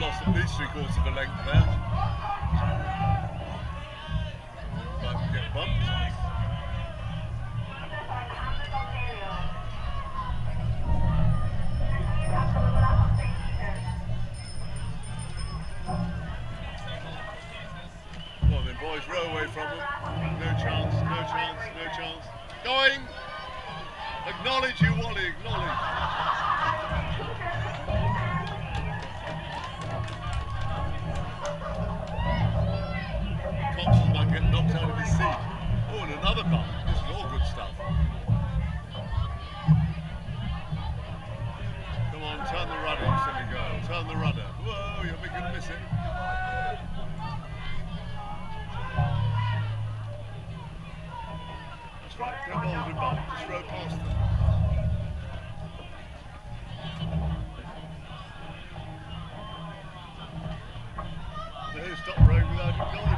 lost at least three quarters of a length there. Might get bumped. Boys, row away from. No chance, no chance, no chance. Going! Acknowledge you, Wally, acknowledge. Thompson might get knocked out of his seat. Oh, and another bump. This is all good stuff. Come on, turn the rudder, silly girl. Turn the rudder. Whoa, you're making a miss it. That's right, hold him up. Just past them. Stop rowing without. Oh.